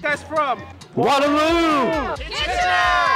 guys from? Waterloo! Kitchener!